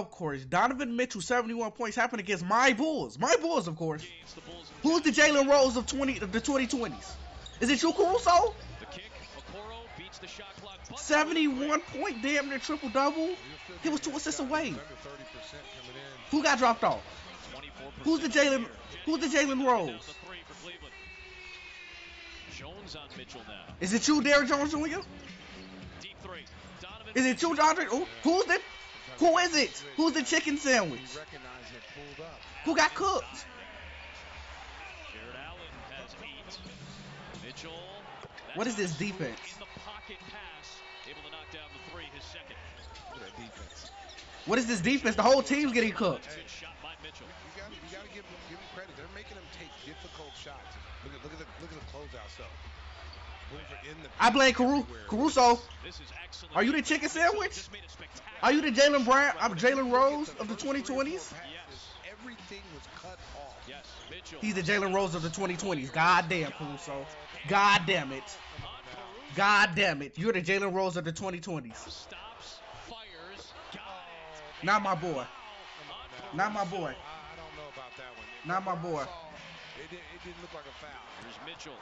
Of course, Donovan Mitchell, 71 points, happened against my Bulls. My Bulls, of course. Who's the Jalen Rose of 20 of the 2020s? Is it you, Caruso? 71 point, damn near triple double. He was two assists away. Who got dropped off? Who's the Jalen? Who's the Jalen Rose? Is it you, Derrick Jones Jr.? Is it you? Who, who's the? Who is it? Who's the chicken sandwich? Who got cooked? What is this defense? What is this defense? The whole team's getting cooked. You got you got to give give them credit. They're making them take difficult shots. Look at look at the look at the closeout. I blame Caru- Caruso. Are you the chicken sandwich? Are you the Jalen Brown? I'm Jalen Rose of the 2020s. Everything was cut off. He's the Jalen Rose of the 2020s. God damn, Caruso. God damn it. God damn it. You're the Jalen Rose of the 2020s. Not my boy. Not my boy. Not my boy. It, did, it didn't look like a foul. Here's Mitchell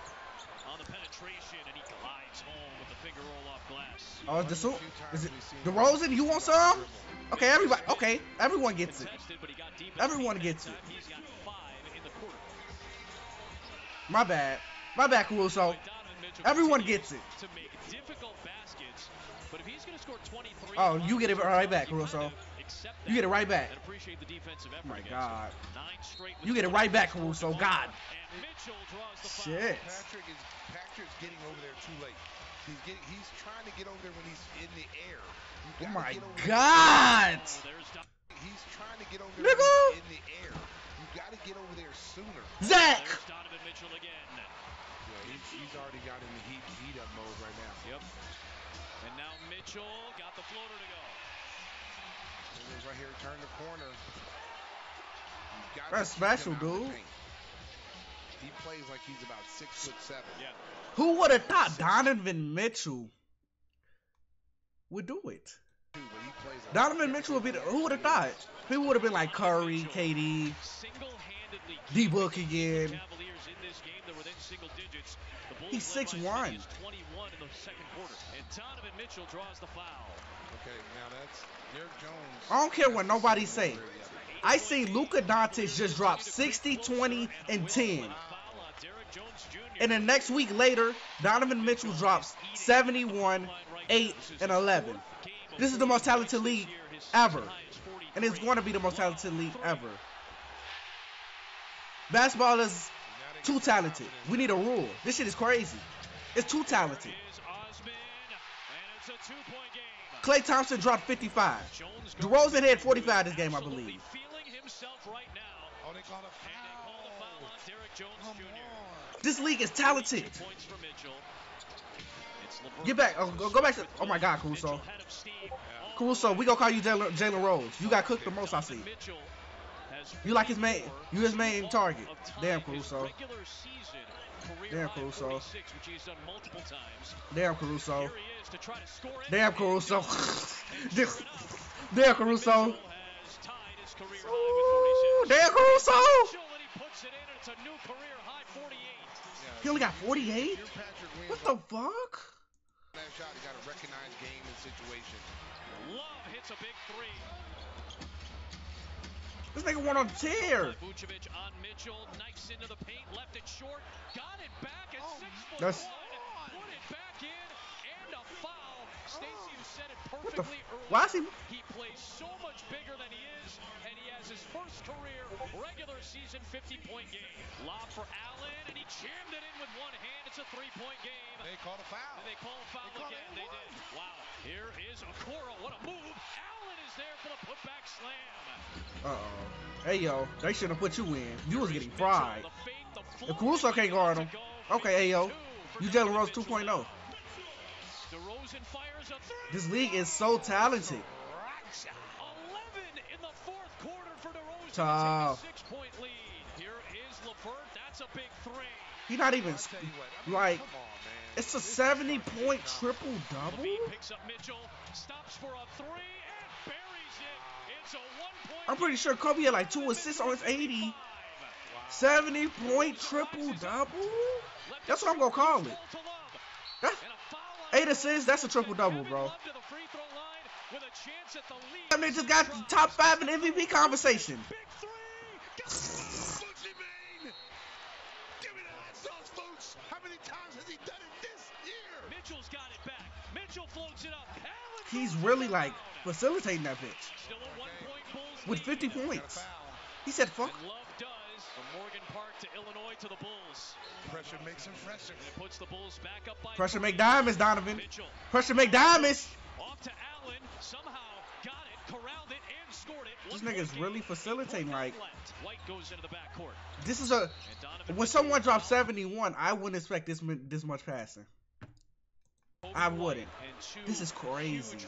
on the penetration, and he glides home with the finger roll off glass. Uh, oh, is the so is it DeRozan? You want some? Okay, everybody. Okay, everyone gets it. Everyone gets uh, it. He's got five in the quarter. My bad. My bad, Caruso. Everyone gets it. Difficult baskets, but if he's going to score 23, Oh, you get it right back, Caruso. Accept You get it right back. and appreciate the defensive effort. My God. Nine straight You get it right back, Caruso. God. And Mitchell draws the foul. Shit. Patrick is Patrick's getting over there too late. He's getting he's trying to get over there when he's in the air. Oh my get over there. God. Oh, there's Don- He's trying to get over there Nigga. when he's in the air. You got to get over there sooner. Zach. there's Donovan Mitchell again. Yeah, he's, he's already got in the heat heat up mode right now. Yep. And now Mitchell got the floater to go. There it is right here, turn the corner. You got to That's special, out of the dude. He plays like he's about six foot seven. Yeah. Who would have thought Donovan Mitchell would do it? Dude, but he plays Donovan Mitchell would be. The, who would have thought? People would have been like Curry, KD, Single-handedly D Book keeping again. Single digits. The Bulls He's led by 6'1". as many as 21 in the second quarter. And Donovan Mitchell draws the foul. Okay, now that's Derrick Jones. I don't care what nobody say. I see Luka Doncic just drop 60, 20, and 10. Foul on Derrick Jones Jr. And then next week later, Donovan Mitchell drops 71, 8, and 11. This is the most talented league ever. And it's going to be the most talented league ever. Basketball is too talented. We need a rule. This shit is crazy. It's too talented. Klay Thompson dropped 55. Jones DeRozan had 45 this game, I believe. This league is talented. Get back. Oh, go, back to. Oh my God, Caruso. Caruso, we gonna call you Jalen Rose. You got cooked the most I see. You like his main- you his main target. Damn, Caruso. regular season career Damn, Caruso. 46, which he's done multiple times. Damn Caruso. Here he is to try to score it. Damn Caruso. Damn Caruso. Mitchell has tied his career Ooh, high with 46. damn Caruso. He puts it in, and it's a new career high 48. He only got 48. You're Patrick Williams. What the fuck? That shot, you got to recognize game and situation. Love hits a big three. This nigga went on tear. Vucevic on Mitchell, knifes into the paint, left it short, got it back at oh, six foot That's- one, put it back in, and a foul. Stacey, you said it What the? perfectly F- early. why is he? He plays so much bigger than he is, and he has his first career regular season 50-point game. Lob for Allen, and he jammed it in with one hand. It's a three-point game. They called a foul. And they call a foul They again. They one. did. Wow. Here is Okoro. What a move. Allen is there for the putback slam. Uh oh. Hey yo, they shouldn't have put you in. You was getting fried. the fake, the If float, Caruso can't guard him, okay, hey yo, you Donovan Jalen Rose 2.0. tonight. DeRozan fires a three. This league is so talented. 11 in the fourth quarter for DeRozan Tough. to six-point lead. Here is LeVert. That's a big three. He not even you what. I mean, like. on. It's a This 70 point triple double. LaVine picks up Mitchell, stops for a three, and buries it I'm pretty sure Kobe had like two assists on his 80. 70 point triple double? That's what I'm gonna call it. That's, eight assists, that's a triple double, bro. That man just got the top five in MVP conversation. He's really like facilitating that bitch with 50 points. He said, "Fuck." Morgan Park to Illinois to the Bulls. Pressure makes him fresher. And it puts the Bulls back up by Pressure make diamonds, Donovan. Mitchell. Pressure make diamonds. Off to Allen. Somehow got it, corralled it, and scored it. This nigga is really facilitating like White goes into the backcourt. This is a when someone drops 71, I wouldn't expect this this much passing. I wouldn't. This is crazy.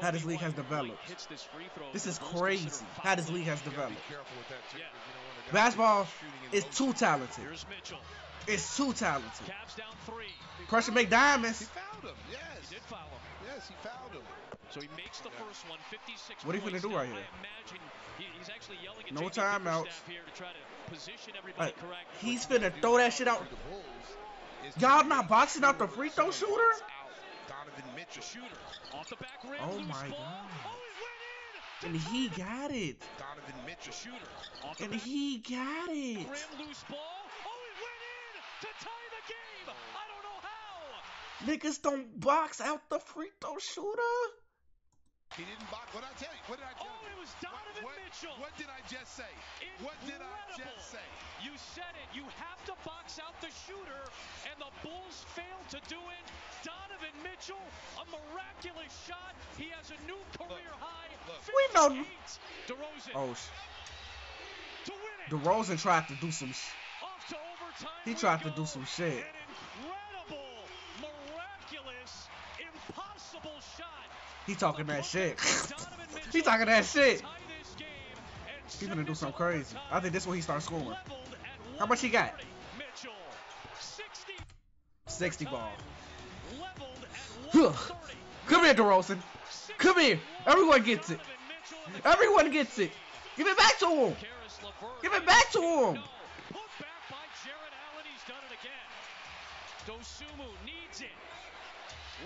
How this league has developed. This is crazy. How this league has developed. Basketball is too talented. It's too talented. Pressure make diamonds. He fouled him. Yes. He did foul him. Yes, he fouled him. So he makes the first one, 56 What are you going to do right here? He's actually yelling at no timeouts. Right. He's finna throw that shit out. Y'all not boxing out the free throw shooter? Oh my god. Oh, and he got it. Donovan Mitchell shooter. And he got it. loose ball. Oh, it went in to tie the game. I don't know how. Niggas don't box out the free throw shooter. He didn't box. What did I tell you? What did I tell oh, you? Oh, it was Donovan what, Mitchell. What did I just say? Incredible. What did I just say? You said it. You have to box out the shooter, and the Bulls failed to do it. Donovan Mitchell, a miraculous shot. He has a new career look, high. Look. We know. DeRozan. Oh. To win it. DeRozan tried to do some. Sh- he tried to do some shit. He talking that shit. he talking that shit. He's gonna do something crazy. I think this is where he starts scoring. How much he got? 60 ball. Come here, DeRozan. Come here. Everyone gets it. Everyone gets it. Give it back to him. Give it back to him. Dosunmu needs it.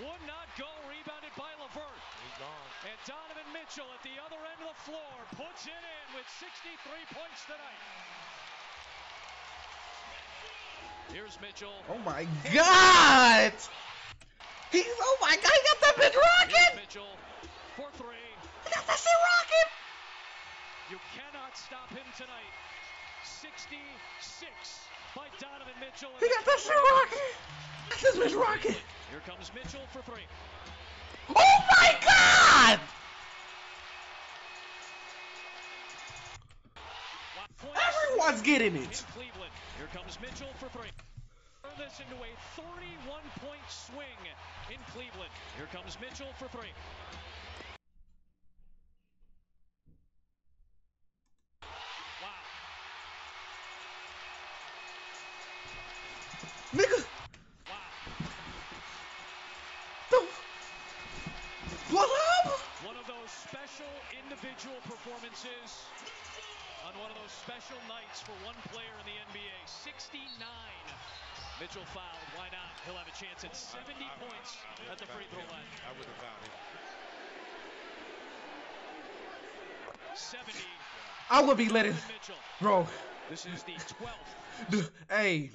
Would not go. Rebounded by LeVert. He's gone. And Donovan Mitchell at the other end of the floor puts it in with 63 points tonight. Here's Mitchell. Oh my God! He's oh my God! He got that bitch rocking. Mitchell for three. He got that shit rocking. You cannot stop him tonight. 66 by Donovan Mitchell. He got that shit rocking. This bitch rocking. Here comes Mitchell for three. Oh my God! Everyone's getting it. Here comes Mitchell for three. Turn this into a 31 point swing in Cleveland. Here comes Mitchell for three. Nigga, individual performances on one of those special nights for one player in the NBA. 69. Mitchell fouled. Why not? He'll have a chance at 70 I, I, points I, at the free throw line. I would have fouled him. 70. I would be letting, bro. This is the 12th. hey,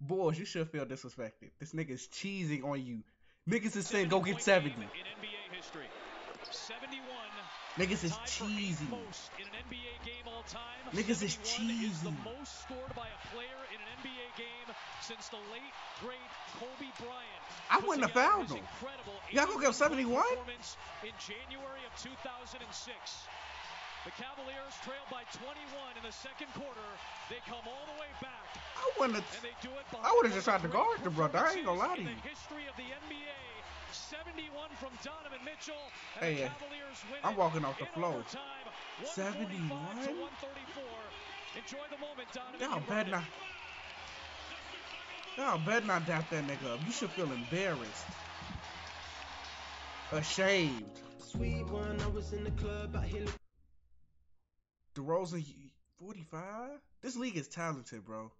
boys, you should feel disrespected. This nigga's cheesing on you. Niggas is saying go get 70. In NBA history. 71 Niggas is cheesy. Niggas is cheesy. Is the most scored by a player in an NBA game since the late great Kobe Bryant. I wouldn't have found him. Y'all gonna give 71? In January of 2006. The Cavaliers trail by 21 in the second quarter. They come all the way back. I wouldn't have. I would have just tried to guard the brother. I ain't gonna lie to you. The history of the NBA 71 from Donovan Mitchell. Hey, I'm walking off the floor. 71? Y'all better not. Y'all better not doubt that nigga up. You should feel embarrassed. Ashamed. Sweet one, I was in the club out here. DeRozan, 45. This league is talented, bro.